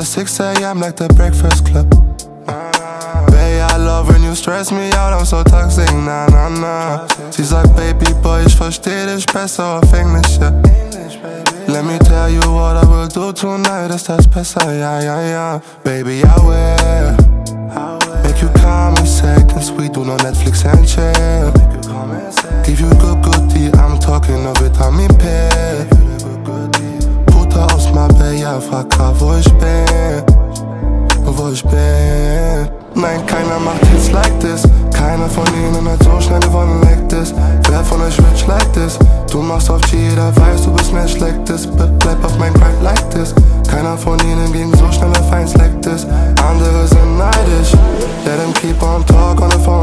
I'm like the Breakfast Club. Baby, I love when you stress me out, I'm so toxic, nah, nah, nah. She's like, Baby Boy, ich versteh dich besser auf Englisch, ja. Let me tell you what I will do tonight, ist das besser, ja, ja, ja. Baby, I will make you calm in seconds, we do no Netflix and chill. Give you good, good deal, I'm talking no Vitamin Pill. Marbella, frag grad, wo ich bin, wo ich bin. Nein, keiner macht Hits like this. Keiner von ihnen hat so schnell gewonnen like this. Wer von euch rich like this? Du machst auf jeder weiß, du bist nicht like this. Bleib auf mein Grind like this. Keiner von ihnen ging so schnell auf eins like this. Andere sind neidisch. Let them keep on talk on the phone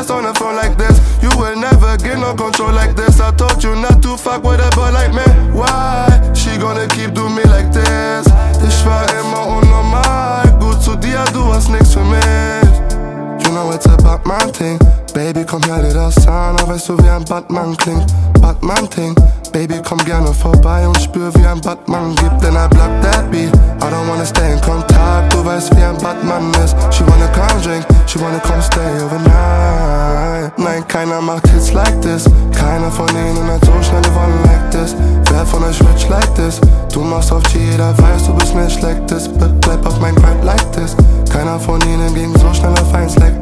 lies on the phone like this. You will never get no control like this. I told you not to fuck with a boy like me. Why? She gonna keep doing me like this. Ich war immer unnormal. Gut zu dir, du hast nix für mich. You know it's about my thing. Baby, komm her, dir das an, weißt du, wie ein Batman klingt. Batman-Ting. Baby, komm gerne vorbei und spür, wie ein Batman gibt. Denn I block that beat. I don't wanna stay in Kontakt. Du weißt, wie ein Batman ist. She wanna come drink, she wanna come stay overnight. Nein, keiner macht Hits like this. Keiner von ihnen hat so schnell gewonnen like this. Wer von euch rich like this? Du machst auf jeder weiß, du bist nicht like this. Bleib auf mein Grind like this. Keiner von ihnen ging so schnell auf eins like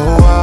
Oh,